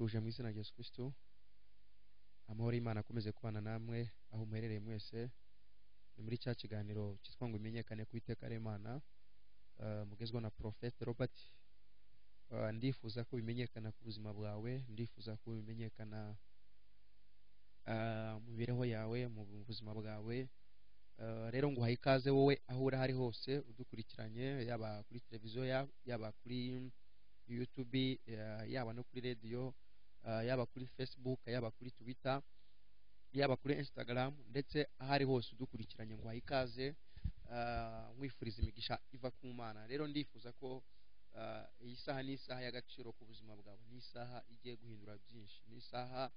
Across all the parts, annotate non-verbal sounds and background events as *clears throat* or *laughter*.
turabashuje mu izina rya yesu kristo. Amahoro y'imana akomeze kubana namwe aho muherereye mwese. Ni muri cya kiganiro cyitwa ngo imenyekane ku iteka y'imana uh, mugezwa na profete robert. Uh, ndifuza ko bimenyekana ku buzima bwawe ndifuza ko bimenyekana uh, mu mibereho yawe mu buzima bwawe. Rero nguhaye ikaze wowe aho uri ahari hose udukurikiranye yaba kuri televiziyo ya- yaba kuri youtube uh, yaba no kuri radio. uh, yaba kuri facebook yaba kuri twitter yaba kuri instagram ndetse aho ari hose udukurikiranye nguhaye ikaze uh, nkwifuriza imigisha iva ku mana. Rero ndifuza ko uh, iyi saha ni isaha y'agaciro ku buzima bwawe. Ni isaha igiye guhindura byinshi. Ni isaha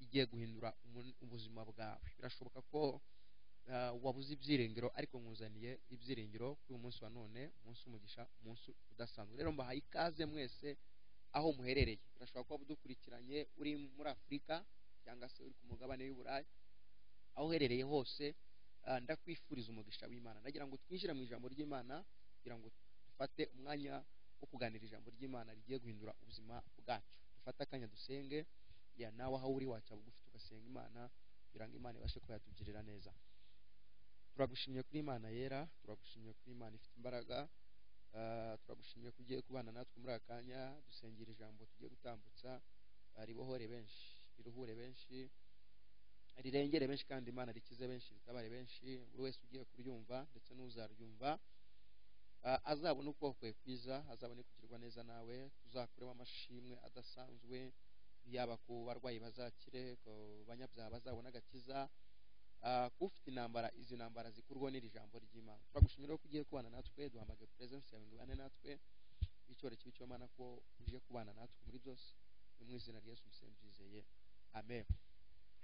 igiye guhindura ubuzima bwawe. Birashoboka ko wabuze ibyiringiro ariko nkuzaniye ibyiringiro kuri uyu munsi wa none umunsi w'umugisha umunsi udasanzwe. Rero mbahaye ikaze mwese aho muherereye. Birashobora kuba udukurikiranye uri muri afurika cyangwa se uri ku mugabane w'iburayi aho uherereye hose ah, ndakwifuriza umugisha w'imana. Ndagira ngo twinjire mu ijambo ry'imana kugira ngo dufate umwanya wo kuganira ijambo ry'imana rigiye guhindura ubuzima bwacu. Dufate akanya dusenge ya nawe aho uri waca bugufi tugasenga imana kugira ngo imana ibashe kuba yatugirira neza. Turagushimye kuri imana yera turagushimye kuri imana ifite imbaraga turagushimiye ko ugiye kubana natwe muri aka kanya dusengera ijambo tugiye gutambutsa ah, ribohore benshi riruhure benshi rirengere benshi kandi imana rikize benshi ritabare benshi buri wese ugiye kuryumva ndetse n'uzaryumva ah, azabone ukuboko kwe kwiza azabone kugirwa neza nawe tuzakuremo amashimwe adasanzwe yaba ku barwayi bazakire ku banyabyaha bazabona agakiza Ah, ufite intambara izi ntambara zikurwaho n'iri jambo ry'imana turagushimira ko ugiye kubana natwe duhamagaye presence yawe ngo ubane natwe icyoro kibi cy'imana ko uje kubana natwe muri byose ni mu izina rya yesu byizeye amen.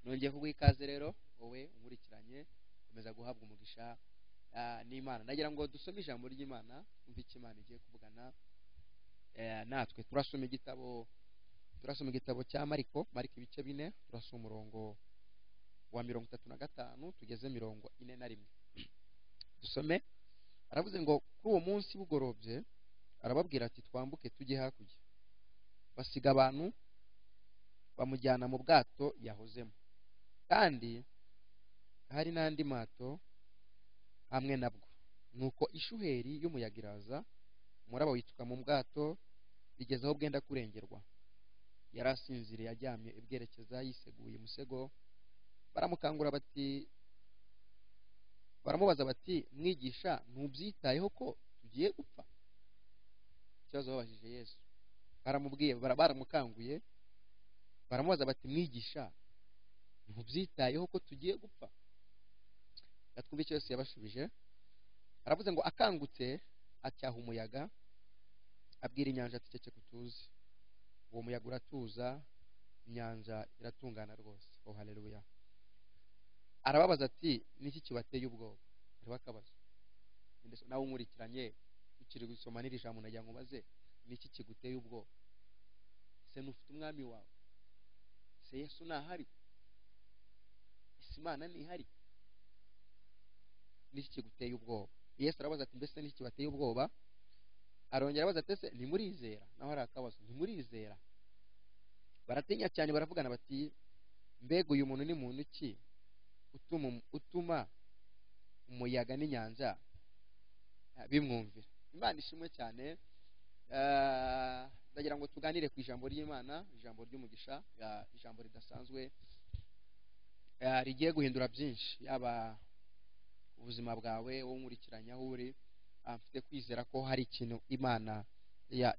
Nongeye kuguha ikaze rero wowe unkurikiranye komeza guhabwa umugisha ah, n'imana. Nagira ngo dusome ijambo ry'imana twumve icyo imana igiye kuvugana eh, natwe. Turasoma igitabo turasoma igitabo cya mariko mariko ibice bine turasoma umurongo wa mirongo itatu na gatanu tugeze mirongo ine na rimwe. Dusome. Aravuze ngo kuri uwo munsi bugorobye arababwira ati twambuke tujye hakurya. Basiga abantu bamujyana mu bwato yahozemo. Kandi hari n'andi mato hamwe nabwo nuko ishuheri y'umuyaga iraza umuraba wituka mu bwato bigeze aho bwenda kurengerwa. Yari asinziriye aryamye ibwerekeza yiseguye umusego baramukangura bati baramubaza bati mwigisha ntubyitayeho ko tugiye gupfa? Ikibazo babajije yesu. Baramubwiye bara- baramukanguye baramubaza bati mwigisha ntubyitayeho ko tugiye gupfa? Gatwumva icyo yesu yabashubije aravuze ngo akangutse acyaha umuyaga abwira inyanja ati utuze uwo muyaga uratuza inyanja iratungana rwose. Oh haleluya. Arababaza ati niki kibateye ubwoba? Hariho akabazo nawe unkurikiranye ukiri gusoma n'iri jambo nagira ngo ubaze niki kiguteye ubwoba? Ese ntufite umwami wawe? Ese yesu ntahari ese imana ntihari niki kiguteye ubwoba? Yesu arabaza ati mbese niki kibateye ubwoba? Arongera abaza ati ese ntimurizera naho hari akabazo ntimurizera baratinya cyane baravugana bati mbega uyu muntu ni muntu ki? Utuma umuyaga n'inyanja bimwumvira. Imana ishimwe cyane Ah, ndagira ngo tuganire ku ijambo ry'imana ijambo ry'umugisha ah, ijambo ridasanzwe ah, rigiye guhindura byinshi yaba ubuzima bwawe wowe unkurikiranye aho uri. Ah, mfite kwizera ko hari ikintu imana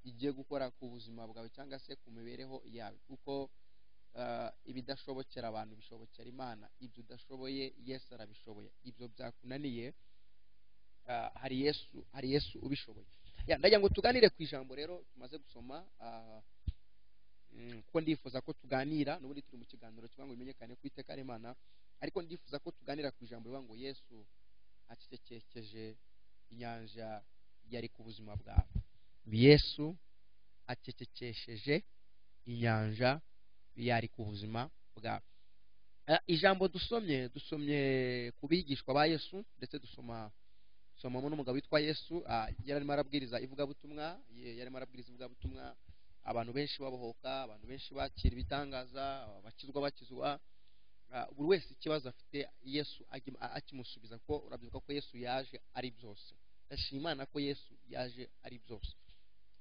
igiye gukora ku buzima bwawe cyangwa se ku mibereho yawe. Kuko ibidashobokera abantu bishobokera imana. Ibyo udashoboye yesu arabishoboye. Ibyo byakunaniye ah, hari yesu hari yesu ubishoboye. Ndagira ngo tuganire ku ijambo rero tumaze gusoma ah, mm, kuko ndifuza ko tuganira n'ubundi turi mu kiganiro kivuga ngo bimenyekane ku iteka ry'imana ariko ndifuza ko tuganira ku ijambo rivuga ngo yesu acecekeje inyanja yari ku buzima bwawe. Yesu acecekesheje inyanja yari ku buzima bwawe Ah, ijambo dusomye dusomye ku bigishwa ba yesu ndetse dusoma dusomamo n'umugabo witwa yesu ah, yari arimo arabwiriza ivugabutumwa ye- yari arimo arabwiriza ivugabutumwa abantu benshi babohoka abantu benshi bakira ibitangaza abakizwa bakizwa Ah, buri wese ikibazo afite yesu akimusubiza ko urabyibuka ko yesu yaje ari byose. Ndashima imana ko yesu yaje ari byose.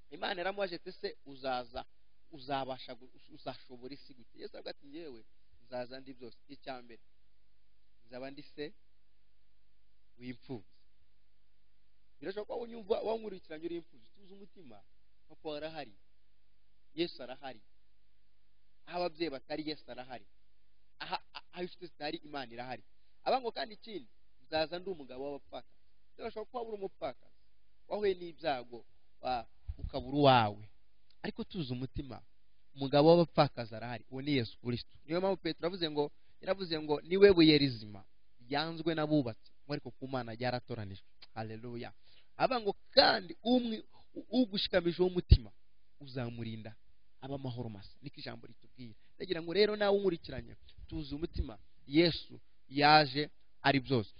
Imana yaramubaje ati se uzaza? Uzabasha uzashobora isi gute? Yesu aravuga ati ngewe nzaza ndi byose. Icya mbere nzaba ndi se w'imfubyi birashoboka ko unyumva wankurikiranye uri imfubyi tuzi umutima papa arahari yesu arahari. Aho ababyeyi batari yesu arahari. Aha inshuti zitari imana irahari. Abango kandi ikindi nzaza ndi umugabo w'abapfakazi. Birashoboka ko waba uri umupfakazi wahuye n'ibyago ukabura uwawe. Ariko tuzi umutima. Umugabo w'abapfakazi arahari. Uwo ni yesu kirisito niyo mpamvu petero avuze ngo yaravuze ngo ni we buye rizima ryanzwe n'abubatsi. Ariko ku mana ryaratoranijwe haleluya aba ngo kandi umwe ugushikamije umutima uzamurinda aba amahoro masa. Niko ijambo ritubwira. Ndagira ngo rero nawe unkurikiranye tuzi umutima. Yesu yaje ari byose.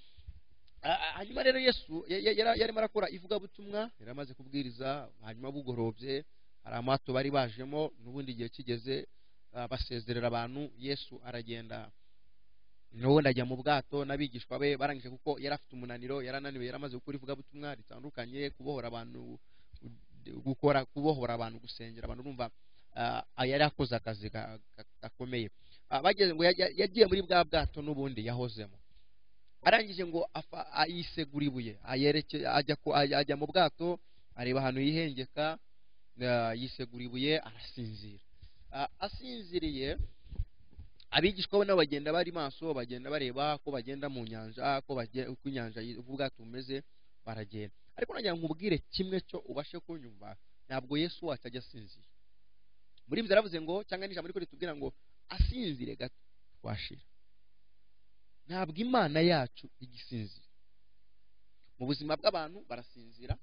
Hanyuma rero yesu yarimo arakora ivugabutumwa yari amaze kubwiriza hanyuma bugorobye hari amato bari bajemo n'ubundi igihe kigeze basezerera abantu yesu aragenda. N'ubundi ajya mu bwato n'abigishwa be barangije kuko yari afite umunaniro yarananiwe yari amaze gukora ivugabutumwa ritandukanye kubohora abantu gukora kubohora abantu gusengera abantu urumva ah, yari akoze akazi ga- ga- gakomeye. Ah, ngo yagiye muri bwa bwato n'ubundi yahozemo. Arangije ngo ayisegura ibuye ajya mu bwato areba ahantu yihengeka yisegura ibuye arasinzira. Ah, asinziriye abigishwa be nabo bagenda bari maso bagenda bareba ko bagenda mu nyanja ko uko inyanja uko ubwato bumeze baragenda. Ariko nagira ngo nkubwire kimwe cyo ubashe kunyumva ntabwo yesu wacu ajya asinzira. Muri ibyo yaravuze ngo cyangwa n'ijambo riko ritubwira ngo asinzire gato twashira. Ntabwo imana yacu igisinzira. Mu buzima bw'abantu barasinzira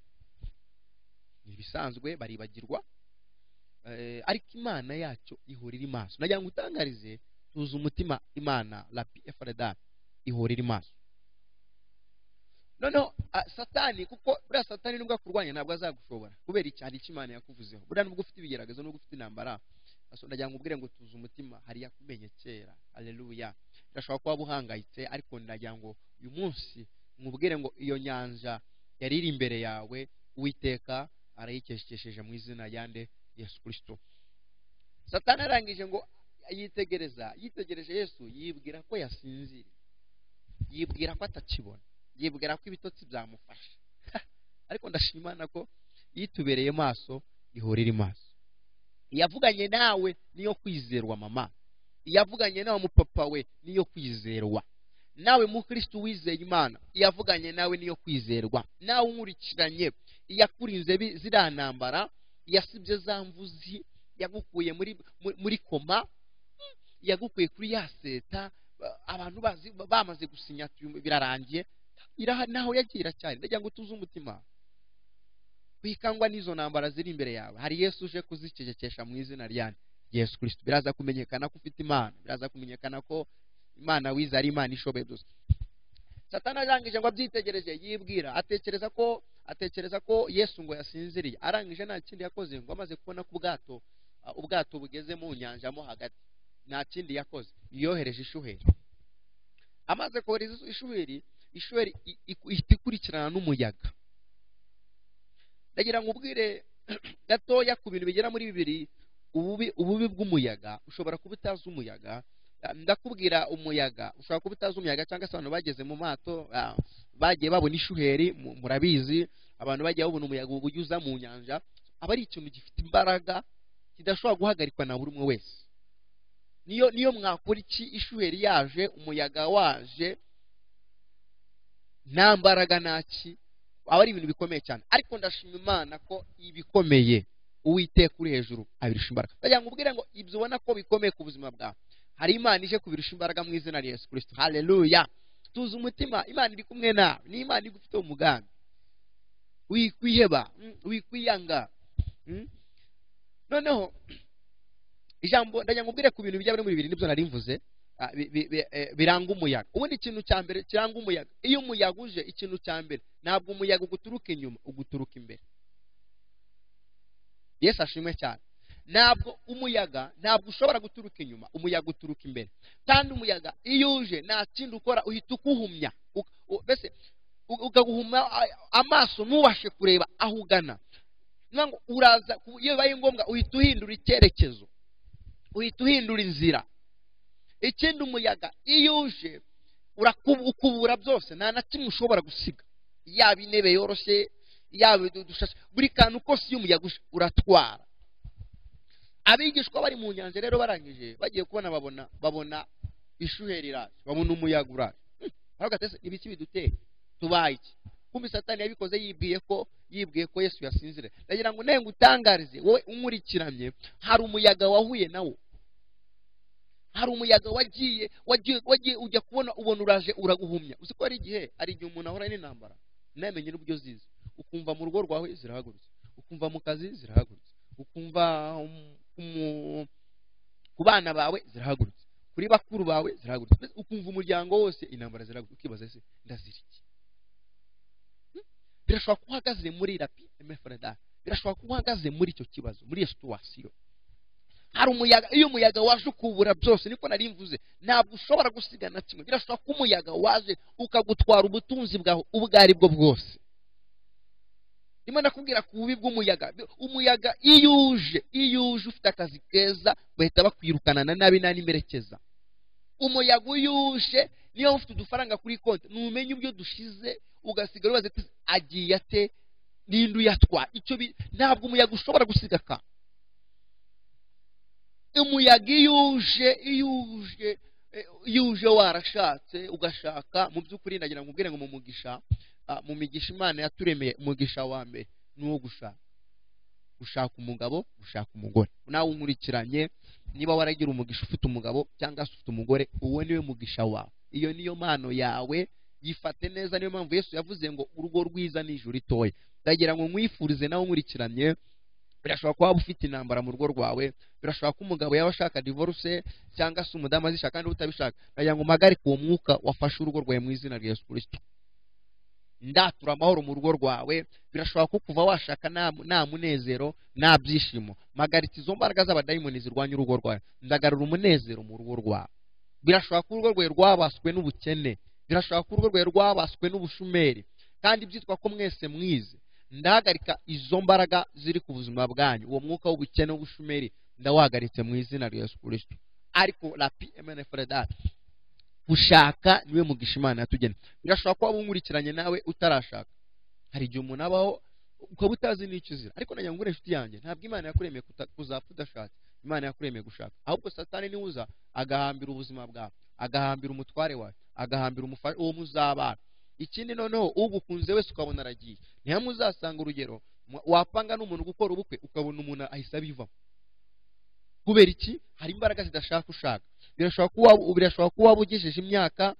ibisanzwe baribagirwa Eh, ariko imana yacu ihora iri maso nagira ngo utangarize tuzi umutima imana rapi efareda ihora iri maso noneho satani kuko buriya satani nubwo akurwanya ntabwo azagushobora kubera icyo imana yakuvuzeho. Buriya nubwo ufite ibigeragezo nubwo ufite intambara aso ndagira ngo ubwire ngo tuzi umutima hari yakumenye kera. Aleluya birashobora kuba buhangayitse ariko ndagira ngo uyu munsi nkubwire ngo iyo nyanja yari iri imbere yawe uwiteka arayikeshekesheje mu izina yande yesu kirisito satani arangije ngo yitegereza yitegereje yesu yibwira ko yasinziriye. Yibwira ko atakibona. Yibwira ko ibitotsi byamufashe ariko ndashima Imana ko yitubereye maso ihora iri maso iyavuganye nawe niyo kwizerwa mama. Iyavuganye nawe mupapa we niyo kwizerwa. Nawe mukristo wizeye imana. Iyavuganye nawe niyo kwizerwa. Nawe unkurikiranye iyakurinze ziriya ntambara yasibye za mvuzi yagukuye muri muri- koma yagukuye kuri ya seta ba- abantu bazi bamaze gusinya ati "Uyu birarangiye naho yagiye iracyari ndagira ngo utuze umutima. Wikangwa n'izo ntambara ziri imbere yawe. Hari yesu uje kuzicecekesha mu izina ryanjye yesu kirisito biraza kumenyekana ko ufite imana. Biraza kumenyekana ko imana wize ari imana ishoboye byose. Satani arangije ngo abyitegereje yibwira atekereza ko atekereza ko yesu ngo yasinziriye. Arangije nta kindi yakoze ngo amaze kubona ko ubwato ah, ubwato bugeze mu nyanja mo hagati. Nta kindi yakoze. Yohereje ishuheri. Amaze kohereza ishuheri ishuheri ihita ikurikirana n'umuyaga. Ndagira ngo ubwire *clears throat* gatoya ku bintu bigera muri bibiri ububi bw'umuyaga ushobora kuba utazi umuyaga ndakubwira umuyaga. Ushobora kuba utazi umuyaga cyangwa se abantu bageze mu mato ah, bagiye babona ishuheri mu- murabizi. Abantu bagiye babona umuyaga uburyo uza mu nyanja aba ari ikintu gifite imbaraga kidashobora guhagarikwa na buri umwe wese. Niyo niyo mwakora iki? Ishuheri yaje umuyaga waje nta mbaraga ntaki aba ari ibintu bikomeye cyane. Ariko ndashima imana ko ibikomeye. Uwiteka uri hejuru abirusha imbaraga. Ndagira ngo ubwire ngo ibyo ubona ko bikomeye ku buzima bwawe. Hari imana ije kubirusha imbaraga mu izina rya yesu kirisito haleluya tuzi umutima. Imana iri kumwe nawe ni imana igufiteho umugambi wikwiheba. Wikwiyanga. Mm. noneho ijambo ndagira ngo ku bintu bijya muri bibiri ni byo nari mvuze. Ah, eh, biranga umuyaga. Ubundi ikintu cya mbere kiranga umuyaga. Iyo umuyaga uje ikintu cya mbere. Ntabwo umuyaga uguturuka inyuma uguturuka imbere. Yesu ashimwe cyane. Ntabwo umuyaga ntabwo ushobora guturuka inyuma umuyaga uturuka imbere. Kandi umuyaga iyo uje nta kindi ukora uhita ukuhumya. Mbese ukaguhuma amaso ntubashe kureba aho ugana. Uraza iyo bibaye ngombwa uhita uhindura icyerekezo. Uhita uhindura inzira. Ikindi umuyaga iyo uje ukubura byose nta na kimwe ushobora gusiga. Yaba intebe yoroshye yaba udushashi buri kantu kose iyo umuyaga uratwara. Abigishwa bari mu nyanja rero barangije bagiye kubona babona babona ishuheri iraje babona umuyaga uraje Hmm, baravuga ati "Ese ibiki biduteye? Tubaye iki? Kumbe satani yabikoze yibwiye ko yibwiye ko yesu yasinzire. Ndagira ngo nenga utangarize wowe unkurikiranye hari umuyaga wahuye nawo hari umuyaga wagiye wagiye ujya kubona ubona uraje uraguhumya. Uzi ko hari igihe hari igihe umuntu ahura n'intambara? Ntamenye n'uburyo ziza ukumva mu rugo rwawe zirahagurutse. Ukumva mu kazi zirahagurutse. Ukumva um, ku bana bawe zirahagurutse kuri bakuru bawe zirahagurutse. Ukumva umuryango wose intambara zirahagurutse. Ukibaza ese ndazira iki? Hmm? birashobora kuba uhagaze muri rapi emefreda birashobora kuba uhagaze muri icyo kibazo muri iyo situwasiyo hari umuyaga iyo umuyaga waje ukubura byose niko nari mvuze ntabwo ushobora gusiga na kimwe. Birashobora ko umuyaga waje ukagutwara ubutunzi bwawe ubwo ari bwo bwose. Ndimo ndakubwira ku bubi bw'umuyaga umuyaga iyo uje iyo uje ufite akazi keza bahita bakwirukana na nabi nta n'imperekeza. Umuyaga iyo uje niyo ufite udufaranga kuri konti. Ntumenye ibyo dushize ugasigara ubaza ati agiye ate? Ninde uyatwara ntabwo umuyaga ushobora gusiga ka umuyaga iyo uje iyo uje eh, iyo uje warashatse ugashaka mu by'ukuri ndagira ngo ubwire ngo mu mugisha mu migisha imana yaturemeye umugisha wa mbere ni uwo gushaka gushaka umugabo gushaka umugore. Nawe unkurikiranye niba waragira umugisha ufite umugabo cyangwa se ufite umugore uwo ni we mugisha wawe. Iyo niyo mpano yawe yifate neza niyo mpamvu yesu yavuze ngo urugo rwiza ni ijuru ritoya. Ndagira ngo nkwifurize nawe unkurikiranye birashobora kuba waba ufite intambara mu rugo rwawe birashobora ko umugabo yaba ashaka divorce cyangwa se umudamu azishaka kandi utabishaka. Ndagira ngo mpagarike uwo mwuka wafashe urugo rwawe mu izina rya yesu ndatura amahoro mu rugo rwawe birashobora ko kuva washaka nta munezero nta byishimo. Mpagaritse izo mbaraga z'abadayimoni zirwanya urugo rwawe. Ndagarura umunezero mu rugo rwawe. Birashobora ko urugo rwawe rwabaswe n'ubukene. Birashobora ko urugo rwawe rwabaswe n'ubushumeri kandi byitwa ko mwese mwize. Ndahagarika izo mbaraga ziri ku buzima bwanyu. Uwo mwuka w'ubukene w'ubushumeri ndawahagaritse mu izina rya yesu ariko rapi emene fredari gushaka ni we mugisha imana yatugena birashobora kuba wunkurikiranye nawe utarashaka. Hari igihe umuntu abaho ukaba utazi n'icyo uzira. Ariko nagira ngo inshuti yanjye ntabwo imana yakuremeye kuzapfa udashatse imana yakuremeye gushaka. Ahubwo satani ni we uza agahambira ubuzima bwawe agahambira umutware wawe agahambira umufa- uwo muzabana. Ikindi noneho ugukunze wese ukabona aragiye. Niyo muzasanga urugero wapanga n'umuntu gukora ubukwe ukabona umuntu ahise abivamo. Kubera iki? Hari imbaraga zidashaka ushaka. Birashobora kuba ugejeje imyaka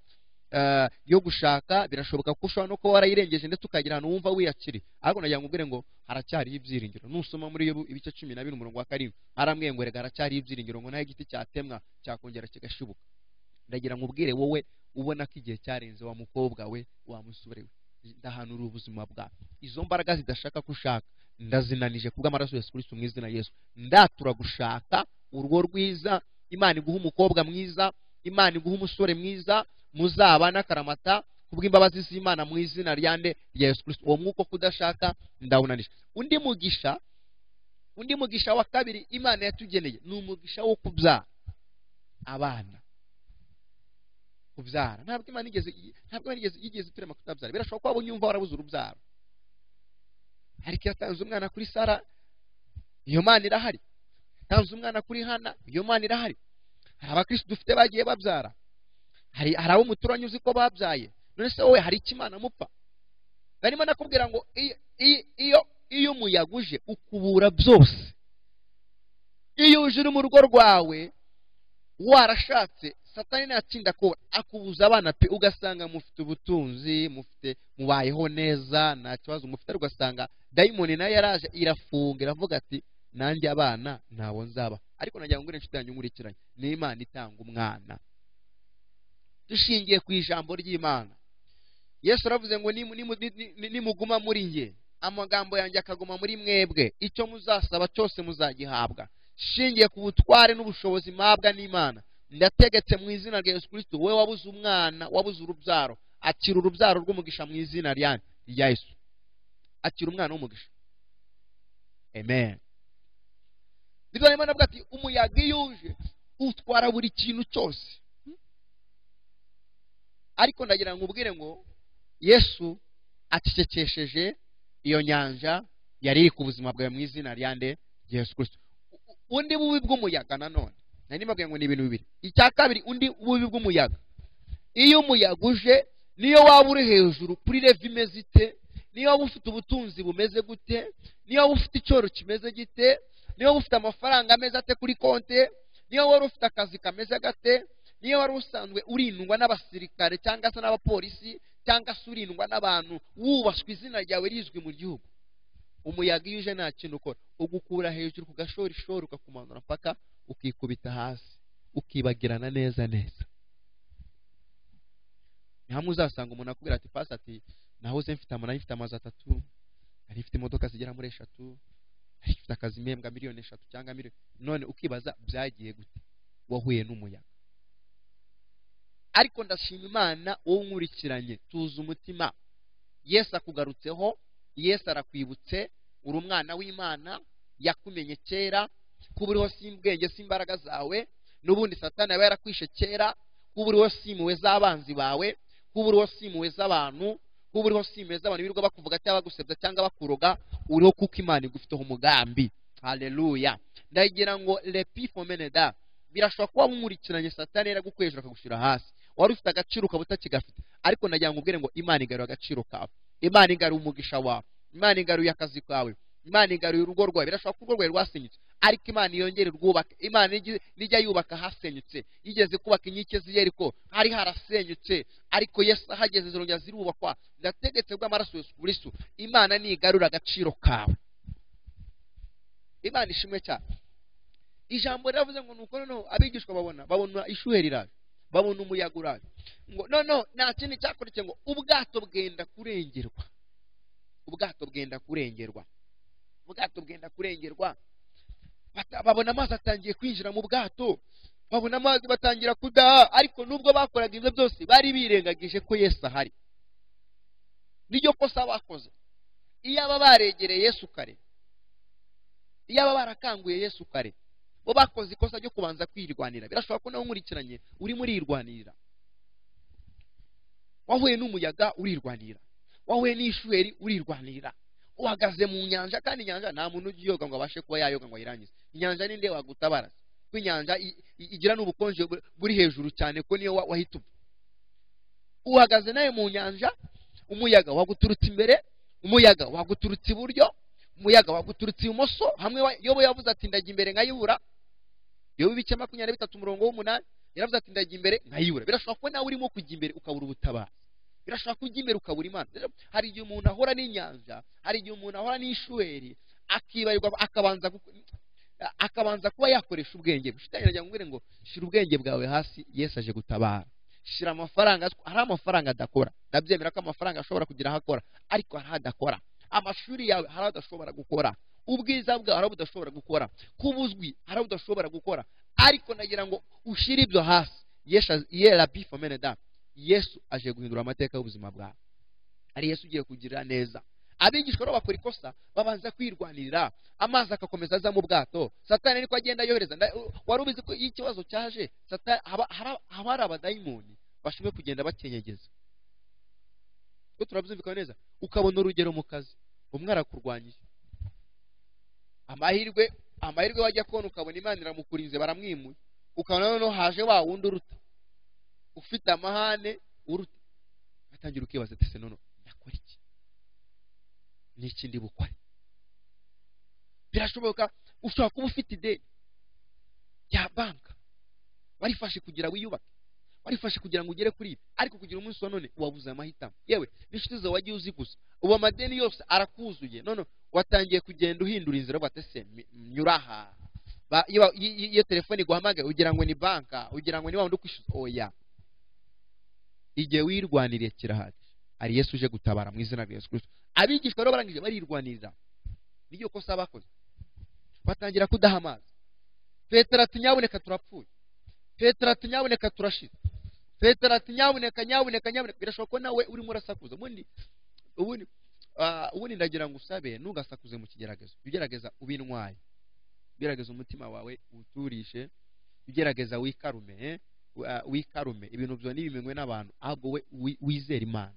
eh, yo gushaka birashoboka ko ushobora no kuba warayirengeje ndetse ukagira ahantu wumva wiyakiri ariko nagira ngo ubwire ngo haracyariho ibyiringiro. Nusoma muri ibice cumi na bine umurongo wa karindwi. Arambwiye ngo haracyariho ibyiringiro ngo naho igiti cyatemwa cyakongera kigashibuka. Ndagira ngo ubwire wowe ubona ko igihe cyarenze wa mukobwa we wa musore we. Ndahanura ubuzima bwawe. Izo mbaraga zidashaka ko ushaka ndazinanije kubw'amaraso ya Yesu mu izina Yesu. Ndatura gushaka urugo rwiza imana iguha umukobwa mwiza imana iguha umusore mwiza muzabana akaramata kubw'imbabazi z'imana mu izina rya nde? Rya Yesu Kristo. Uwo mwuka kudashaka ndawunanije undi mugisha undi mugisha wa kabiri imana yatugeneye ni umugisha wo kubyara abana. Kubyara. Ntabwo imana igeze ntabwo imana igeze yigeze iturema kutabyara. Birashoboka ko waba unyumva warabuze urubyaro. Ariko yatanze umwana kuri sara iyo mana irahari. Yatanze umwana kuri hana iyo mana irahari. Hari abakirisitu dufite bagiye babyara. Hari abo muturanye uzi ko babyaye. None se wowe hari icyo imana mupfa narimo nakubwira ngo iyo iyo- umuyaga uje ukubura byose. Iyo uje uri mu rugo rwawe warashatse satani ntatsinda ko akubuza abana pe ugasanga mufite ubutunzi mufite mubayeho neza nta kibazo mufite. Ugasanga dayimoni na yo yaraje irafunga iravuga ati nanjye abana ntabo nzaba. Ariko nagira ngo inshuti yanjye nkurikiranye. Ni imana itanga umwana. Dushingiye ku ijambo ry'imana. Yesu aravuze ngo nimu- nimu- ni- ni- nimuguma muri njye. Amagambo yanjye akaguma muri mwebwe. Icyo muzasaba cyose muzagihabwa. Shingiye ku butware n'ubushobozi mpabwa n'imana. Ndategetse mu izina rya yesu kirisito wowe wabuze umwana wabuze urubyaro. Akira urubyaro rw'umugisha mu izina rya yesu. Akira umwana w'umugisha. Amen. Ngo ndavuga ati umuyaga iyo uje utwara buri kintu cyose. Ariko ndagira ngo ubwire ngo yesu acecekesheje iyo nyanja yari iri ku buzima bwawe mu izina rya nde? Yesu kirisito undi bubi bw'umuyaga nanone nari mbabwiye ngo ni ibintu bibiri. Icya kabiri undi bubi bw'umuyaga. Iyo umuyaga uje niyo waba uri hejuru kuri revo imeze ite niyo waba ufite ubutunzi bumeze gute? Niyo waba ufite icyoro kimeze gite? Niyo waba ufite amafaranga ameze ate kuri konte? Niyo wari ufite akazi kameze gate? Niyo wari usanzwe urindwa n'abasirikare cyangwa se n'abapolisi cyangwa se urindwa n'abantu? Wubashywe izina ryawe rizwi mu gihugu. Umuyaga iyo uje nta kintu ukora. Ugukura hejuru ku gashorishori ukakumanura mpaka ukikubita hasi. Ukibagirana neza neza. Ni hamwe uzasanga umuntu akubwira ati pasi ati nahoze mfite amazu atatu nari mfite imodoka zigera muri eshatu nari mfite akazi mpembwa miliyoni eshatu cyangwa miliyoni none ukibaza byagiye gute? Wahuye n'umuyaga. Ariko ndashima imana wowe unkurikiranye tuzi umutima. Yesu akugarutseho yesu arakwibutse uri umwana w'imana yakumenye kera kuba uriho si ubwenge si imbaraga zawe n'ubundi satani yaba yarakwishe kera kuba uriho si z'abanzi bawe kuba uriho si impuhwe z'abantu kuba uriho si impuhwe z'abantu birirwa bakuvuga cyangwa bagusebya cyangwa bakuroga uriho kuko imana igufiteho umugambi. Haleluya ndagira ngo lepi fomeneda birashoboka kuba wumurikiranye satani yaragukwejura akagushyira hasi. Wari ufite agaciro ukaba utakigafite. Ariko ndagira ngo ubwire ngo imana igarura agaciro kawe. Imana igaruye umugisha wawe. Imana igaruye akazi kawe. Imana igaruye urugo rwawe. Birashoboka ko urugo rwawe rwasenyutse ariko imana yongere rwubake imana nijya- yubaka ahasenyutse yigeze kubaka inkike z'iyeriko hari harasenyutse. Ariko yesu ahageze zirongera zirubakwa. Ndategetse bw'amaraso yesu imana nigarura agaciro kawe. Imana ishimwe cyane. Ijambo riravuze ngo nuko noneho abigishwa babona babona ishuhe riraje babona umuyaga uraje ngo noneho nta kindi cyakurikiye ngo ubwato bwenda kurengerwa. Ubwato bwenda kurengerwa. Ubwato bwenda kurengerwa. Babona amazi atangiye kwinjira mu bwato. Babona amazi batangira kudaha ariko nubwo bakoraga ibyo byose bari birengagije ko yesu ahari. Niryo kosa bakoze. Iyaba baregereye yesu kare iyaba barakanguye yesu kare bo bakoze ikosa ryo kubanza kwirwanira. Birashoboka ko nawe nkurikiranye urimo urirwanirira wahuye n'umuyaga urirwanira. Wahuye n'ishuheri urirwanira. Uhagaze mu nyanja kandi inyanja nta muntu ujya yoga ngo abashe kuba yayoga ngo ayirangize inyanja ninde wagutabara? Se? ko inyanja igira n'ubukonje bu- buri hejuru cyane ko niyo wa- wahita upfa? Uhagaze nawe mu nyanja umuyaga waguturutse imbere umuyaga waguturutse iburyo umuyaga waguturutse ibumoso hamwe yobo yavuze ati ndajya imbere nkayibura. Yobo ibice makumyabiri na bitatu umurongo w'umunani yaravuze ati ndajya imbere nkayibura. Birashoboka ko nawe urimo kujya imbere ukabura ubutabazi birashoboka ko ujya imbere ukabura imana hari igihe umuntu ahora n'inyanja hari igihe umuntu ahora n'ishuheri akibarirwa akabanza akabanza kuba yakoresha ubwenge. Iragira ngo ngo shira ubwenge bwawe hasi. Yesu aje gutabara. Shira amafaranga hari amafaranga adakora. Ndabyemera ko amafaranga ashobora kugira aho akora ariko hari adakora. Amashuri yawe hari adashobora gukora. Ubwiza bwawe hari budashobora gukora. Kuba uzwi hari udashobora gukora. Ariko nagira ngo ushyire ibyo hasi. Yera bifomene da yesu aje guhindura amateka y'ubuzima bwawe ari yesu ugiye kugirira neza. Abigishwa rero bakora ikosa babanza kwirwanirira amazi agakomeza aza mu bwato. Satani niko agenda yohereza. Wari ubizi ko iyo ikibazo cyaje haba hari abadayimoni bashoboye kugenda bakenyegeza. Ko turabyumvikana neza? Ukabona urugero mu kazi. Umwe arakurwanyije. Amahirwe amahirwe wajya kubona ukabona imana iramukurinze baramwimuye. Ukabona noneho haje wa wundi uruta. Ufite amahane uruta atangira ukibaza ati se noneho nakora iki? Ni iki ndi bukore birashoboka ushobora kuba ufite ideni rya banka warifashe kugira wiyubake warifashe kugira ngo ugere kuri ibi. Ariko kugira umunsi wa none wabuze amahitamo. Yewe n'inshuti zawe wagiye uzi gusa ubu amadeni yose arakuzuye. None watangiye kugenda uhindura inzira uba se nyura aha? Iyo telefone iguhamagaye ugira ngo ni banka ugira ngo ni wa wundi ukwishyuza. Oya. Igihe wirwaniriye kirahagije ari yesu uje gutabara mu izina rya yesu abigishwa rero barangije barirwanirira. Niryo kosa bakoze batangira kudaha amazi. Petero ati nyabuneka turapfuye. Petero ati nyabuneka turashize petero ati nyabuneka nyabuneka nyabuneka birashoboka ko nawe urimo urasakuza. Ubundi ubundi ah, ubundi ndagira ngo usabe ntugasakuze mu kigeragezo. Ugerageza ubintwaye. Ugerageza umutima wawe uwuturishe. Ugerageza wikarume eh? Wikarume ibintu byo ntibimenywe n'abantu ahubwo we wi- wizere imana.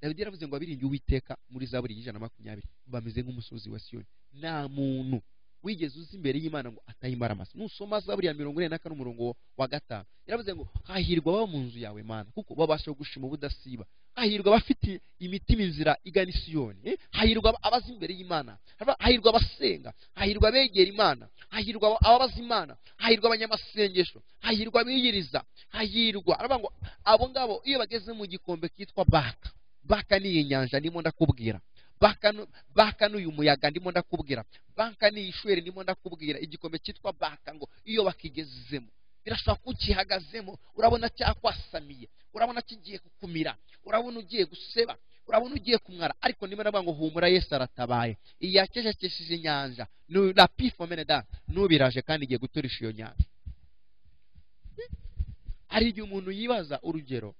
Dawidi yaravuze ngo abiringiye uwiteka muri zaburi y'ijana na makumyabiri bameze nk'umusozi wa siyoni. Nta muntu wigeze uza imbere y'imana ngo atayimara amasa. Nusoma zaburi ya mirongo ine na kane umurongo wa gatanu. Yaravuze ngo hahirwa ababa mu nzu yawe mana kuko babasha gushima ubudasiba. Hahirwa abafite imitima inzira igana isiyoni eh? hahirwa abaza imbere y'imana. Hahirwa abasenga. Hahirwa abegera imana. Hahirwa aba- ababaza imana. Hahirwa abanyamasengesho. Hahirwa abiyiriza. Hahirwa aravuga ngo abo ngabo iyo bageze mu gikombe kitwa baka. Baka ni iyi nyanja ndimo ndakubwira. Baka nu- baka n'uyu muyaga ndimo ndakubwira. Baka ni iyi shweri ndimo ndakubwira. Igikombe cyitwa baka ngo iyo bakigezemo birashobora ko ukihagazemo urabona cyakwasamiye. Urabona kigiye kukumira. Urabona ugiye guseba. Urabona ugiye kumwara. Ariko ndimo ndavuga ngo humura yesu aratabaye. Iyakeshekesheje inyanja nu- la pifomene da nubiraje kandi igiye guturisha iyo nyanja. Hari igihe umuntu yibaza urugero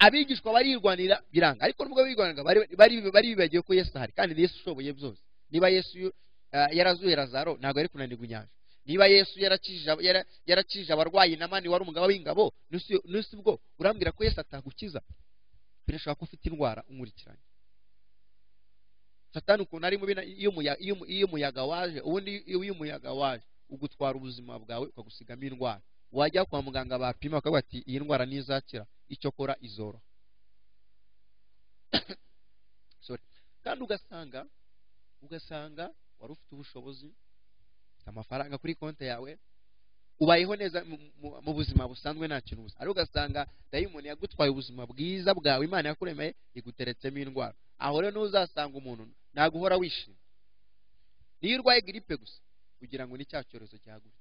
abigishwa barirwanira biranga. Ariko nubwo birwaniraga bari bari bibagiwe ko yesu ahari kandi yesu ushoboye byose. Niba yesu ah, yarazuye lazaro ntabwo ari kunanirwa inyanja. Niba yesu yarakijije aba- yara- yarakijije abarwayi na mani wari umugabo w'ingabo nusi- bwo. Urambwira ko yesu atagukiza? Birashoboka ko ufite indwara umurikiranye. Satani ukuntu ari mubi iyo umuya- iyo umu- iyo umuyaga waje ubundi iyo umuyaga waje ugutwara ubuzima bwawe ukagusigamo indwara. Wajya kwa muganga bapima bakavuga ati iyi ndwara ntizakira. Icyo kora izoro. *coughs* Kandi ugasanga ugasanga wari ufite ubushobozi amafaranga kuri konti yawe ubayeho neza mu- buzima busanzwe nta kintu busa. Ariko ugasanga dayimoni yagutwaye ubuzima bwiza bwawe imana yakuremeye iguteretsemo indwara aho rero ntuzasanga umuntu ntabwo uhora wishimye. Niyo urwaye giripe gusa kugira ngo ni cya cyorezo cyagutse.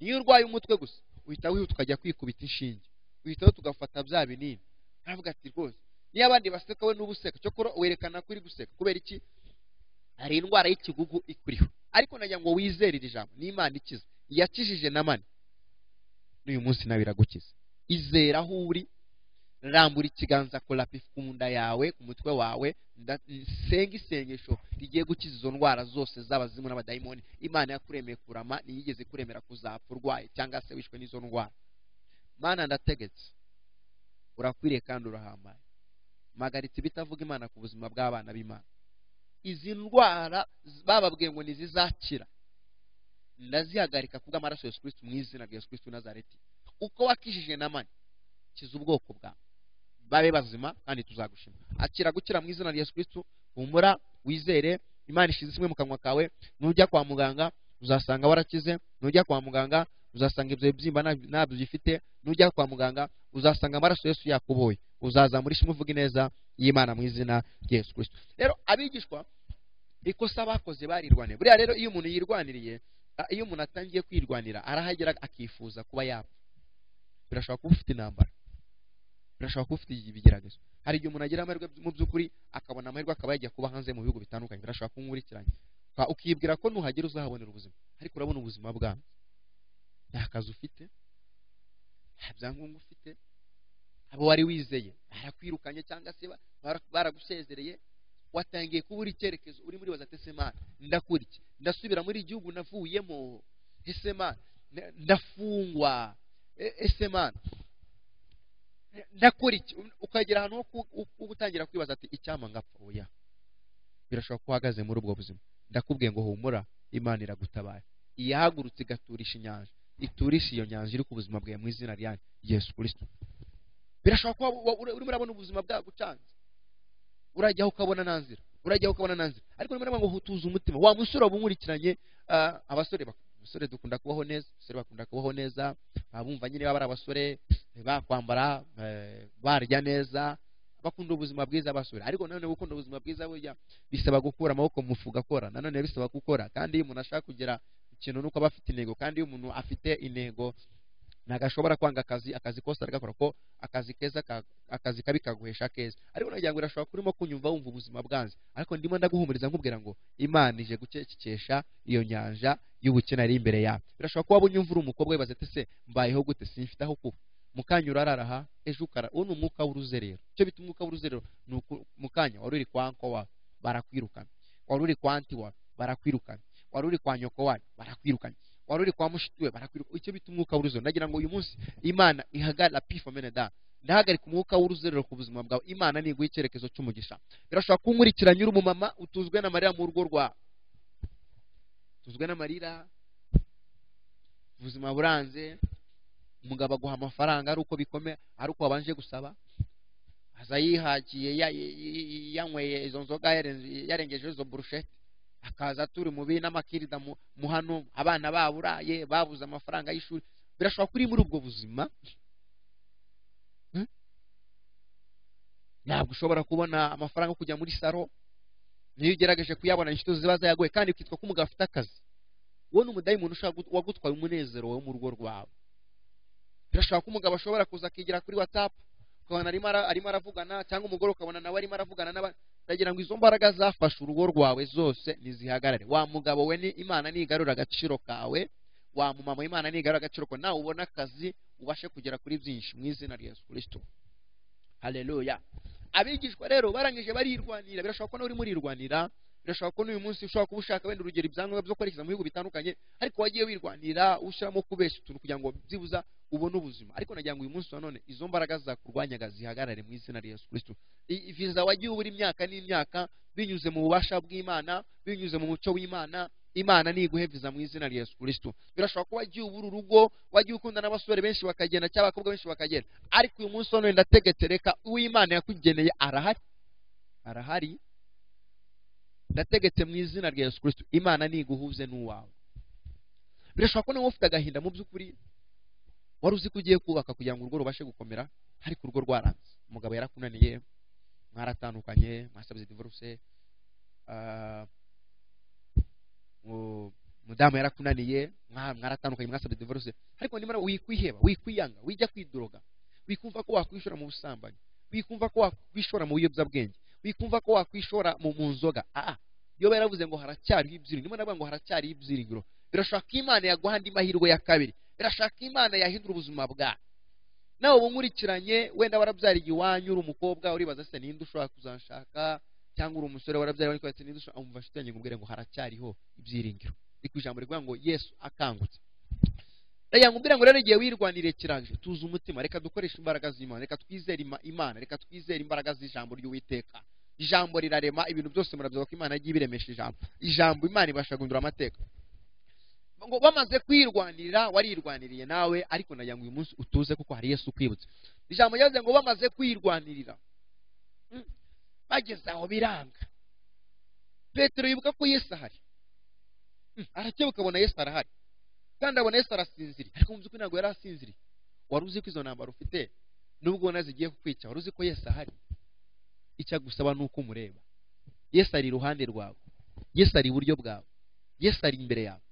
Niyo urwaye umutwe gusa uhita wihuta ukajya kwikubita inshinge. Uhitaho tugafata bya binini. Aravuga ati rwose. Niyo abandi baseka we n'uba useka cyokora werekana ko uri guseka. Kubera iki? Hari indwara y'ikigugu ikuriho. Ariko nagira ngo wizere iri jambo n'imana ikiza yakijije na mani n'uyu munsi nawe iragukiza. Izera aho uri rambura ikiganza korapi ku nda yawe ku mutwe wawe. Nda- senga isengesho rigiye gukiza izo ndwara zose z'abazimu n'abadayimoni. Imana yakuremeye kurama ntiyigeze kuremera kuzapfa urwaye cyangwa se wishwe n'izo ndwara. Mana ndategetse. Urakwiriye kandi urahambaye. Mpagaritse ibitavuga imana ku buzima bw'abana b'imana. Izi ndwara bababwiye ngo ntizizakira. Ndazihagarika kubw'amaraso ya yesu mu izina rya yesu kristo w'i nazareti. Uko wakijije na mani kiza ubwoko bwawe. Babe bazima kandi tuzagushima. Akira gukira mu izina rya kristo humura wizere imana ishize imwe mu kanwa kawe nujya kwa muganga uzasanga warakize nujya kwa muganga uzasanga ibyo bibyimba nta- ntabyo ugifite nujya kwa muganga uzasanga amaraso yesu yakuboye. Uzazamura ishimwe uvuga ineza y'imana mu izina rya yesu kristo. Rero abigishwa ikosa bakoze barirwaniye. Buriya rero iyo umuntu yirwaniriye ah, iyo umuntu atangiye kwirwanira arahagera akifuza kuba yapfa. Birashobora kuba ufite intambara. Birashobora kuba ufite ibigeragezo hari igihe umuntu agira amahirwe mu by'ukuri akabona amahirwe akaba yajya kuba hanze mu bihugu bitandukanye. Birashobora Uka- ukibwira ko nuhagera uzahabonera ubuzima. Ariko urabona ubuzima bwanyu. Nta kazi ufite nta byangombwa ufite abo wari wizeye barakwirukanye cyangwa se ba- bara- baragusezereye watangiye kubura icyerekezo uri muri baza ese mana ndakora iki ndasubira muri igihugu navuyemo. Ese ndafungwa. E- ese ndakora iki? Ukagera ahantu ho ku- u- uba utangira kwibaza ati icyama ngapfa? Oya. Birashoboka ko uhagaze muri ubwo buzima. Ndakubwiye ngo humura imana iragutabaye iyahagurutse igaturisha inyanja. Iturisha iyo nyanja iri ku buzima bwawe mu izina rya yesu kirisito birashoboka ko urimo urabona ubuzima bwagucanze urajyaho ukabona nta nzira. Urajyaho ukabona nta nzira. Ariko uravuga ngo hutuza umutima wa musore waba umurikiranye abasore bak- abasore dukunda kubaho neza abasore bakunda kubaho neza bumva nyine baba ari abasore eh, bakwambara eh, barya neza bakunda ubuzima bwiza abasore. Ariko nanone gukunda ubuzima bwiza burya bisaba gukura amaboko mu mufu ugakora nanone bisaba gukora. Kandi iyo umuntu ashaka kugera ku kintu nuko aba afite intego. Kandi iyo umuntu afite intego ntabwo ashobora kwanga akazi akazi kose aragakora ko akazi keza ka- akazi kabi kaguhesha keza. Ariko nagira ngo irashobora ko urimo kunyumva wumva ubuzima bwanze. Ariko ndimo ndaguhumuriza nkubwira ngo imana ije gukekesha iyo nyanja y'ubukene ari imbere yawe. Birashobora kuba unyumva uri umukobwa wibaza ati se mbayeho gute? Simfite aho kuba. Mukanya urarara aha ejo ukara uwo ni umwuka w'uruzerero icyo bita umwuka w'uruzerero ni mu kanya wari uri kwa anko wawe barakwirukana. Wari uri kwa anti wawe barakwirukana. Wari uri kwa nyoko barakwirukana. Wari uri kwa mushiki we barakwirukana icyo bita umwuka w'uruzerero ndagira ngo uyu munsi imana ihagarara pifomene da ndahagarika umwuka w'uruzerero ku buzima bwawe. Imana niguha icyerekezo cy'umugisha. Birashobora kunkurikiranya uri umumama utuzwe n'amarira mu rugo rwawe utuzwe n'amarira ubuzima buranze umugabo aguha amafaranga ari uko bikomeye ari uko wabanje gusaba. Aza yihagiye yanyweye izo nzoga yarengeje izo burusheti. Akaza turi mu bi n'amakirida mu hano abana baburaye babuze amafaranga y'ishuri. Birashobora kuri muri ubwo buzima? Hmm? ntabwo ushobora kubona amafaranga yo kujya muri saro niyo ugerageje kuyabona inshuti ziba zayagoye kandi ukitwa ko umugabo afite akazi. Wowe ni gut- wagutwaye umunezero wawe mu rugo rwawe. Birashobora ko umugabo ashobora kuza akigira kuri watsapu ukabona arimo aravugana cyangwa umugore ukabona nawe arimo aravugana n'abandi ndagira ngo izo mbaraga zafashe urugo rwawe zose nizihagarare wa mugabo we ni imana nigarura agaciro kawe wa mumama imana nigarura agaciro kawe nawe ubona akazi ubashe kugera kuri byinshi mu izina rya yesu kirisito haleluya abigishwa rero barangije barirwanira birashoboka ko nawe urimo urirwanira birashoboka ko n'uyu munsi ushobora kuba ushaka wenda urugero ibyangombwa byo kwerekeza mu bihugu bitandukanye ariko wagiye wirwanira ushyiramo kubeshya utuntu kugira ngo byibuza ubone ubuzima. Ariko nagira ngo uyu munsi wa none izo mbaraga zakurwanyaga zihagarare mu izina rya yesu kirisito viza wagiye ubura imyaka n'imyaka binyuze mu bubasha bw'imana binyuze mu muco w'imana imana niguhe viza mu izina rya yesu kirisito birashoboka ko wagiye ubura urugo wagiye ukunda n'abasore benshi bakagenda cyangwa abakobwa benshi bakagenda. Ariko uyu munsi wa none ndategetse reka uw'imana yakugeneye arahari. Arahari? Ndategetse mu izina rya yesu kirisito imana niguhuze n'uwawe birashoboka ko nawe ufite agahinda mu by'ukuri wari uzi ko ugiye kubaka kugira ngo urugo rubashe gukomera ariko urugo rwaranze. Umugabo yarakunaniye mwaratandukanye mwasabye divorce ah, mu- mudamu yarakunaniye mwa- mwaratandukanye mwasabye divorce. Ariko nimara wikwiheba wikwiyanga wijya kwidoroga wikumva ko wakwishora mu busambanyi wikumva ko wakwishora mu biyobyabwenge wikumva ko wakwishora mu nzoga. Aa iyo yaravuze ngo haracyariho ibyiringiro ndimo navuga ngo haracyariho ibyiringiro birashobora ko imana yaguha andi mahirwe ya kabiri. Birashaka ko imana yahindura ubuzima bwawe nawe uba unkurikiranye wenda warabyariye iwanyu uri umukobwa uribaza se ninde ushobora kuzanshaka? Cyangwa uri umusore warabyariye ninde ushobora umva nshuti yanjye ngubwire ngo haracyariho ibyiringiro ni ku ijambo rivuga ngo yesu akangutse. Ndagira ngo rero igihe wirwaniriye kirangije tuzi umutima reka dukoreshe imbaraga z'imana reka twizere ima- imana reka twizere imbaraga z'ijambo ry'uwiteka. Ijambo rirarema ibintu byose murabyibuka ko imana yagiye ibiremesha ijambo. Ijambo imana ibasha guhindura amateka. Ngo bamaze kwirwanirira warirwaniriye nawe ariko nagira ngo uyu munsi utuze kuko hari yesu ukwibutse ijambo ryavuze ngo bamaze kwirwanirira. Mm. bageze aho biranga. Petero yibuka ko yesu ahari. Mm. arakebuka abona yesu arahari. Kandi abona yesu arasinziriye. Ariko mu by'ukuri ntabwo yari asinziriye. Wari uzi ko izo ntambaro ufite nubwo ubona zigiye kukwica wari uzi ko yesu ahari. Icyo agusaba ni uko umureba. Yesu ari iruhande rwawe. Yesu ari iburyo bwawe. Yesu ari imbere yawe.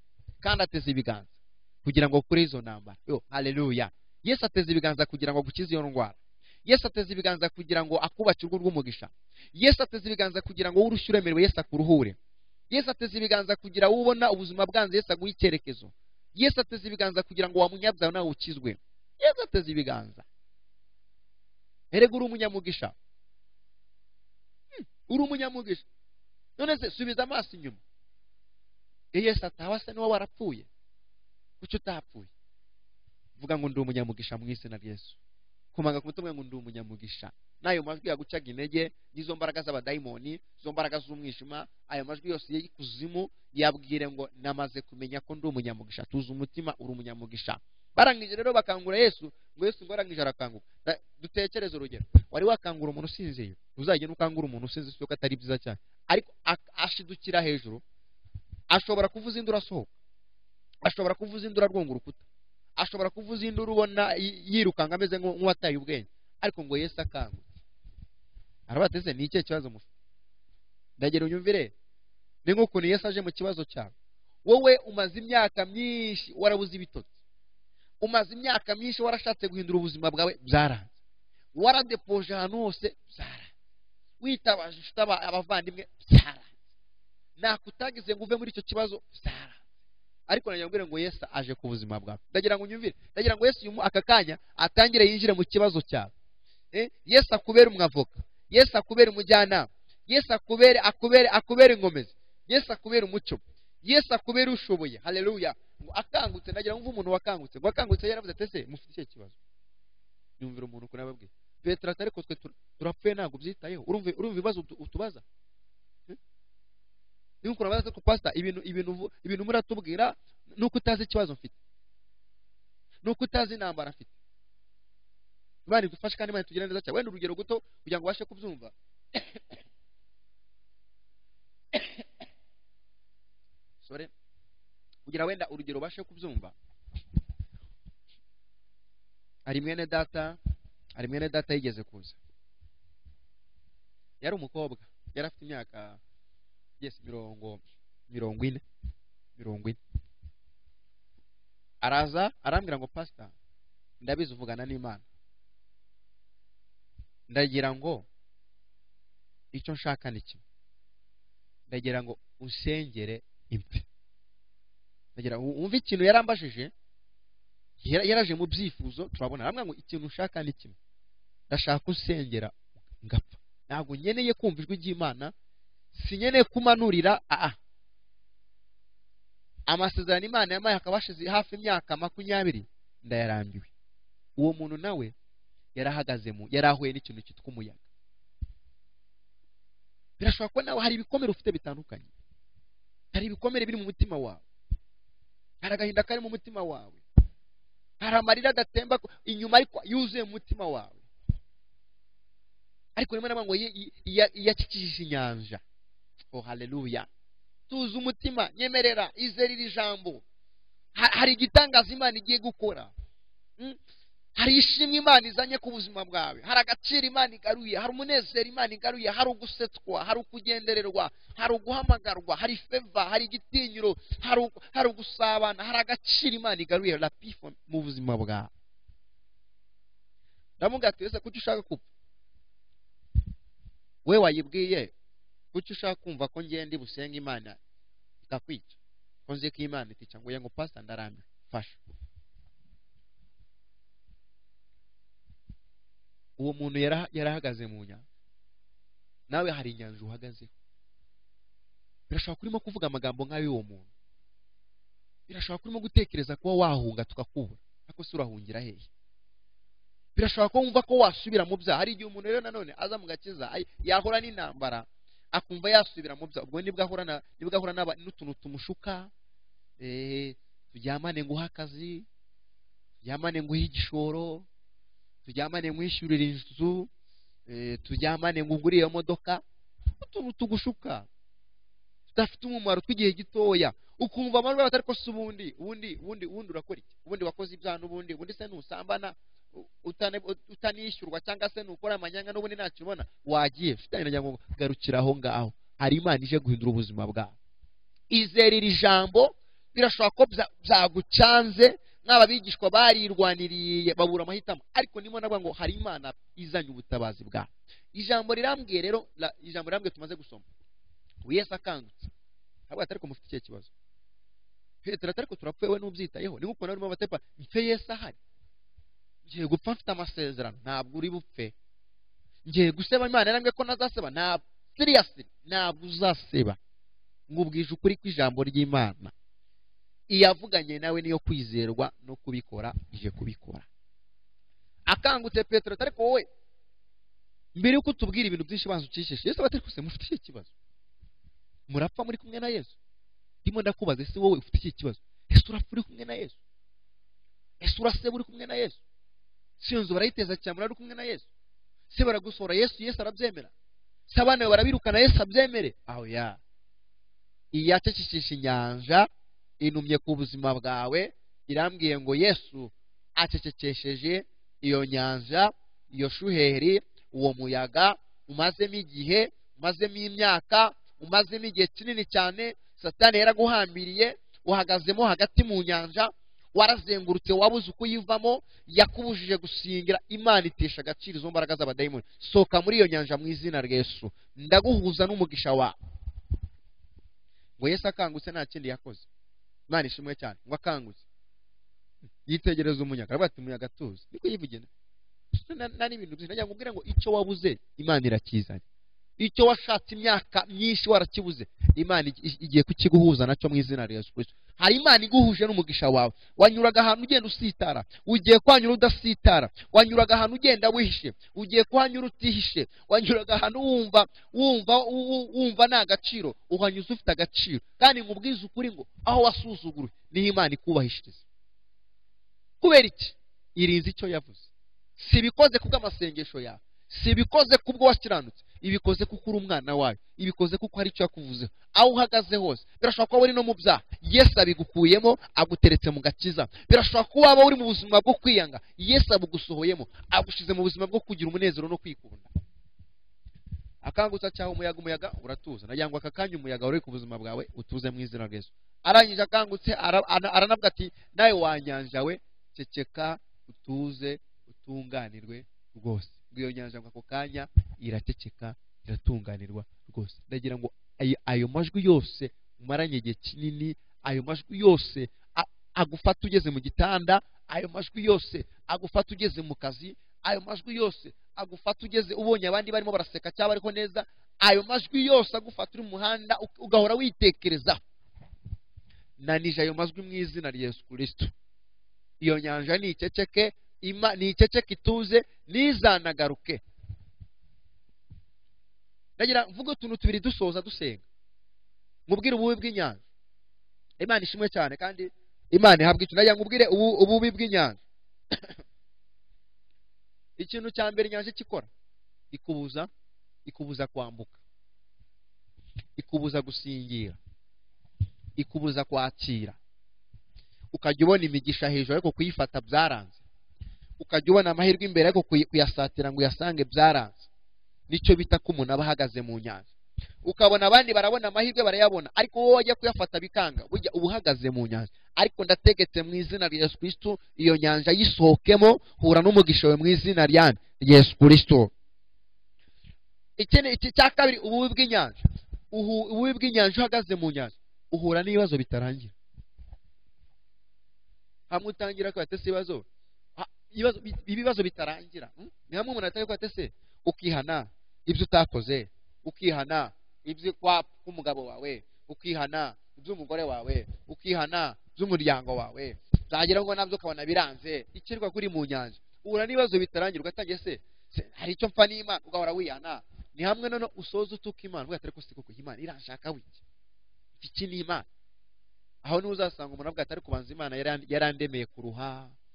Kandi ateze ibiganza kugira ngo akure izo ntambara. Yo haleluya yesu ateze ibiganza kugira ngo agukize iyo ndwara. Yesu ateze ibiganza kugira ngo akubake urugo rw'umugisha. Yesu ateze ibiganza kugira ngo wowe urushyi uremerewe yesu akuruhure. Yesu ateze ibiganza kugira ubona ubuzima bwanze yesu aguhe icyerekezo. Yesu ateze ibiganza kugira ngo wa munyabyaha nawe ukizwe. Yesu ateze ibiganza. Erega uri umunyamugisha. Hmm, uri umunyamugisha. None se subiza amaso inyuma. Yesu ataba se ni we warapfuye kuki utapfuye? Vuga ngo ndi umunyamugisha mu izina rya yesu kumanga ku mutima ngo ndi umunyamugisha n'ayo majwi yagucaga intege n'izo mbaraga z'abadayimoni izo mbaraga z'umwijima ayo majwi yose y'ikuzimu yabwire ngo namaze kumenya ko ndi umunyamugisha tuzi umutima uri umunyamugisha barangije rero bakangura yesu ngo yesu ngo arangije arakanguka. Dutekereze urugero. Wari wakangura umuntu usinziye uzagenda ukangura umuntu usinziye si ko atari byiza cyane. Ariko ashidukira hejuru ashobora kuvuza induru asohoka. Ashobora kuvuza induru arwunga urukuta. Ashobora kuvuza induru ubona yi- yirukanka ameze nk'u- nk'uwataye ubwenge. Ariko ngo yesu akangutse arabateze ni ikihe kibazo mufite ndagira unyumvire? Ni nk'ukuntu yesu aje mu kibazo cyawe. Wowe umaze imyaka myinshi warabuze ibitotsi. Umaze imyaka myinshi warashatse guhindura ubuzima bwawe byaranze. Waradepoje ahantu hose byaranze. Witabaje inshuti aba- abavandimwe byaranze. Nakutagize ngo uve muri icyo kibazo byaranze. Ariko nagira ngo yesu aje ku buzima bwawe. Ndagira ngo unyumvire ndagira ngo yesu aka kanya atangire yinjire mu kibazo cyawe. Eh, yesu akubere umwavoka yesu akubere umujyanama. Yesu akubere akubere akubere ingomezi yesu akubere umucyo yesu akubere ushoboye. Haleluya ngo akangutse. Ndagira ngo umuntu wakangutse. Ngo akangutse yaravuze ati ese mufite ikihe kibazo? Yumvira umuntu ukuntu ababwira petero ati ariko twe tur- turapfuye ntabwo byitayeho urumva ibibazo utu- utubaza? Niba ukuntu abaza ko pasita ibintu ibintu ibintu muratubwira ni uko utazi ikibazo mfite. Ni uko utazi intambara mfite. Imana idufashe kandi imana itugire neza cyane. Wenda urugero guto kugira ngo ubashe kubyumva. *coughs* Sore kugira wenda urugero ubashe kubyumva. Hari mwene data hari mwene data yigeze kuza. Yari umukobwa. Yari afite imyaka yes mirongo mirongo ine mirongo ine. Araza arambwira ngo pasita ndabizi uvugana n'imana. Ndagira ngo icyo nshaka ni kimwe. Ndagira ngo usengere impfe ndagira wumve ikintu yarambajije? Yara- yaraje mu byifuzo turabona. Aramubwira ngo ikintu ushaka ni kimwe. Ndashaka usengera ngapfa. Ntabwo nkeneye kumva ijwi ry'imana sinkeneye kumanurira aa amasezerano imana yamaye hakaba hashize hafi imyaka makumyabiri ndayarambiwe uwo muntu nawe yarahagaze mu yari ahuye n'ikintu cyitwa umuyaga birashoboka ko nawe hari ibikomere ufite bitandukanye hari ibikomere biri mu mutima wawe hari agahinda kari mu mutima wawe hari amarira adatemba inyuma ariko yuzuye mu mutima wawe ariko rimwe na rimwe ngo iyakikije inyanja oh haleluya. Tuzi umutima nyemerera izere iri jambo Ha- hari igitangaza imana igiye gukora. Mm? hari ishimwe imana izanye ku buzima bwawe. Hari agaciro imana igaruye. Hari umunezero imana igaruye. Hari ugusetswa hari ukugendererwa hari uguhamagarwa hari feva hari igitinyiro hari ugu- hari ugusabana. Hari agaciro imana igaruye. Rapifo mu buzima bwawe. Ndamubwira ati ese kuki ushaka kupfa we wayibwiye kuki ushaka kumva ko ngenda busenga imana? Ikakwica ko nzi ko imana itica ngo ngo pasita ndarambiwe fasha. Uwo muntu yara- yarahagaze mu nyanja nawe hari inyanja uhagazeho. Birashoboka ko urimo kuvuga amagambo nk'ay'uwo muntu. Birashoboka ko urimo gutekereza kuba wahunga tukakubura. Ariko se urahungira hehe? Birashoboka ko wumva ko wasubira mu byaha. Hari igihe umuntu rero nanone aza mu gakiza yahura n'intambara akumva yasubira mu byaha ubwo ni bwo ahura n'utuntu tumushuka turyamane nguhe akazi turyamane nguhe igishoro turyamane nkwishyurire inzu turyamane ngugure iyo modoka. Utuntu tugushuka tudafite umumaro tw'igihe gitoya. Ukumva amajwi ariko se ubundi ubundi ubundi ubundi urakora iki? Ubundi wakoze ibyaha n'ubundi ubundi se ntusambana? Utanishyurwa cyangwa se nukora amanyanga n'ubundi ntacyo ubona wagiye shitani nagira ngo garukira aho ngaho. Hari imana ije guhindura ubuzima bwawe. Izera iri jambo birashoboka ko bya- byagucanze nk'aba bigishwa barirwaniriye babura amahitamo. Ariko ndimo navuga ngo hari imana izanye ubutabazi bwawe. Ijambo rirambwiye rero ijambo rirambwiye tumaze gusoma. Yesu akangutse. Ntabwo atari mufite ikihe kibazo. Petero atari ko turapfuye we n'ubyitayeho. Ni nk'ukuntu barimo batepa mfe yesu ahari. Ngiye gupfa mfite amasezerano ntabwo uri bupfe. Ngiye guseba imana yarambwiye ko ntazaseba ntabwo. Siriyasi ntabwo uzaseba. Ngubwije ukuri kw'ijambo ry'imana. Iyavuganye nawe niyo kwizerwa no kubikora ije kubikora. Akangutse petero atari ko wowe mbere yuko tubwira ibintu byinshi banza ucishishe yesu aba atari kose mufite ikihe kibazo? Murapfa muri kumwe na yesu? Ndimo ndakubaza ese wowe ufite ikihe kibazo? Ese urapfa uri kumwe na yesu? Ese uraseba uri kumwe na yesu? Si nzu barayiteza cyane uri kumwe na yesu. Se baragusohora yesu yesu arabyemera. Se abana bawe barabirukana yesu abyemere. Aho ya. Iyacecekesha inyanja inumye ku buzima bwawe irambwiye ngo yesu acecekesheje iyo nyanja iyo shuheri uwo muyaga umazemo igihe umazemo imyaka umazemo igihe kinini cyane satani yaraguhambiriye uhagazemo hagati mu nyanja warazengurutse wabuze uko uyivamo yakubujije gusingira. Imana itesha agaciro izo mbaraga z'abadayimoni. Sohoka muri iyo nyanja mu izina yesu. Ndaguhuza n'umugisha wawe ngo yesu akangutse nta kindi yakoze. Imana ishimwe cyane. Ngo akangutse. Yitegereza umuyaga. Aravuga ati umuyaga tuzi. Niko yivugira nari ibintu byinshi. Nagira ngo ubwire ngo icyo wabuze imana irakizanye icyo washatse imyaka myinshi warakibuze imana igi- igiye kukiguhuza na cyo mu izina rya yesu kirisito hari imana iguhuje n'umugisha wawe. Wanyuraga ahantu ugenda usitara ugiye kuhanyura udasitara. Wanyuraga ahantu ugenda wihishe ugiye kuhanyura utihishe. Wanyuraga ahantu wumva wumva wu- wu- wumva nta gaciro. Uhanyuze ufite agaciro. Kandi nkubwize ukuri ngo aho wasuzuguwe ni ho imana ikubahishiriza. Kubera iki? Irinze icyo yavuze. Si ibikoze kubw'amasengesho yawe. Si ibikoze kubwo wakiranutse ibikoze kuko uri umwana wayo. Ibikoze kuko hari icyo yakuvuzeho aho uhagaze hose birashobora kuba uri no mu byaha yesu abigukuyemo aguteretse mu gakiza. Birashobora kuba waba uri mu buzima bwo kwiyanga. Yesu abugusohoyemo. Agushyize mu buzima bwo kugira umunezero no kwikunda. Akangutse acyaha umuyaga umuyaga uratuza. Nagira ngo aka kanya umuyaga uri ku buzima bwawe utuze mu izina rya Yesu. Arangije akangutse ara- ana- aranavuga ati nawe wanyanja we ceceka utuze utunganirwe rwose. Iyo nyanja ngo ako kanya iraceceka iratunganirwa rwose. Ndagira ngo ayo- majwi yose umaranye igihe kinini ayo majwi yose agufata ugeze mu gitanda ayo majwi yose agufata ugeze mu kazi ayo majwi yose agufata ugeze ubonye abandi barimo baraseka cyangwa ariko neza ayo majwi yose agufata uri mu muhanda ugahora witekereza. Nanije ayo majwi mu izina rya yesu kirisito iyo nyanja niceceke ima niceceke ituze ntizanagaruke ndagira mvuga utuntu tubiri dusoza dusenga. Mubwire ububi bw'inyanja imana ishimwe cyane kandi imana ihabwa icyo ndagira ngo ubwire ubu- ububi bw'inyanja *coughs* ikintu cya mbere inyanja ikikora ikubuza ikubuza kwambuka. Ikubuza gusingira. Ikubuza kwakira. Ukajya ubona imigisha hejuru ariko kuyifata byaranze. Ukajya ubona amahirwe imbere ariko kuyasatira ngo uyasange byaranze. Nicyo bita ko umuntu aba ahagaze mu nyanja. Ukabona abandi barabona amahirwe barayabona ariko wowe wajya kuyafata bikanga. Burya uba uhagaze mu nyanja. Ariko ndategetse mu izina rya yesu kirisito iyo nyanja yisohokemo hura n'umugisha wawe mu izina rya yesu kirisito iki cya kabiri ububi bw'inyanja. Ububi bw'inyanja uhagaze mu nyanja uhura n'ibibazo bitarangira. Hamwe utangira ko yatese ibibazo? Ibibazo bi- ibibazo bitarangira hmm? ni hamwe umuntu atari ko yatese ukihana ibyo utakoze ukihana ibyo kwa k'umugabo wawe ukihana iby'umugore wawe ukihana iby'umuryango wawe byagera ngo na byo ukabona biranze ikirwa kuri mu nyanja. Uhura n'ibibazo bitarangira ugatangiye se hari icyo mpfa n'imana ugahora wihana. Ni hamwe none usoza utuka imana uvuga ati ariko si koko imana irashaka wiki? Iki ni imana. Aho ni ho uzasanga umuntu avuga ati ariko ubanza imana yaran- yarandemeye kuruha. eh,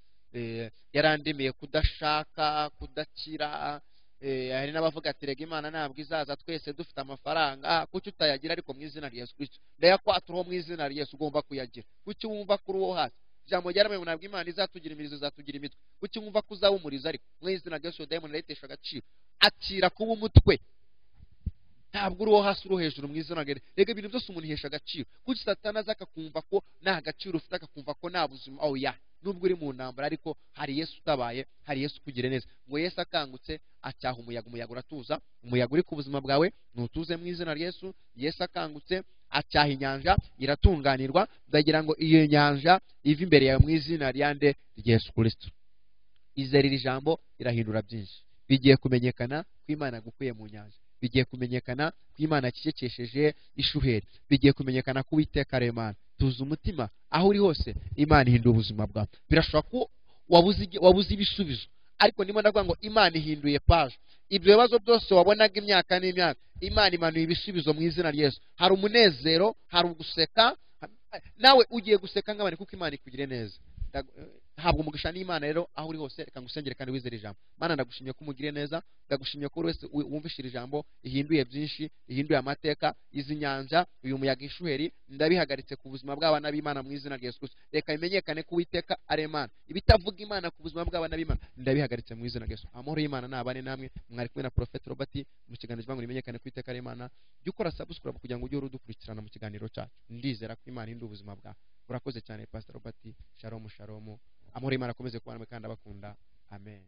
yarandemeye kudashaka kudakira eh, hari n'abavuga ati rega imana ntabwo izaza twese dufite amafaranga kuki utayagira ariko mu izina rya yesu kirisito ndayakwatura mu izina rya yesu ugomba kuyagira. Kuki wumva kuri uwo hasi ijambo ryaramenye ntabwo imana izatugira imirizo izatugira imitwe. Kuki wumva ko uzaba umurizo ariko? Mu izina rya yesu dayimoni arayitesha agaciro. Akira kuba umutwe. Ntabwo uri uwo hasi uri hejuru mu izina rye rega ibintu byose umuntu ihesha agaciro. Kuki satana aza akakumva ko nta gaciro ufite akakumva ko nta buzima? Oh ya nubwo uri mu ntambara ariko hari yesu utabaye hari yesu ukugira neza ngo yesu akangutse acyaha umuyaga. Umuyaga uratuza umuyaga uri ku buzima bwawe ntutuze mu izina yesu. Yesu akangutse acyaha inyanja iratunganirwa. Ndagira ngo iyo nyanja ive imbere yawe mu izina rya nde? Rya yesu kirisito izera iri jambo irahindura byinshi. Bigiye kumenyekana ko imana yagukuye mu nyanja. Bigiye kumenyekana ko imana yakicecekesheje ishuheri. Bigiye kumenyekana ko uwiteka ari imana. Tuzi umutima. Aho uri hose imana ihindura ubuzima bwawe. Birashoboka ko wabuze ibisubizo. Ariko ndimo ndavuga ngo imana ihinduye paje ibyo bibazo byose wabonaga imyaka n'imyaka imana imanuye ibisubizo mu izina yesu. Hari umunezero hari uguseka nawe ugiye guseka nk'abandi kuko imana ikugire neza. Habwa umugisha n'imana rero aho uri hose reka ngusengere kandi wizere ijambo. Mana ndagushimye ko umugire neza ndagushimye ko buri wese wi- wumvise iri jambo ihinduye byinshi ihinduye amateka izi nyanja uyu muyaga ishuheri ndabihagaritse ku buzima bw'abana b'imana mu izina rya yesu kristo. Reka bimenyekane ko uwiteka ari imana. Ibitavuga imana ku buzima bw'abana b'imana ndabihagaritse mu izina rya yesu amahoro y'imana nabane namwe mwari kumwe na profete robert mu kiganiro kivuga ngo rimenyekane ko uwiteka ari imana. Jya ukora subscribe kugira ngo ujye udukurikirana mu kiganiro cyacu. Ndizera ko imana ihindura ubuzima bwawe. Urakoze cyane pastor robert. Shalomu shalomu amahoro y'imana akomeze kubana kandi abakunda. Amen.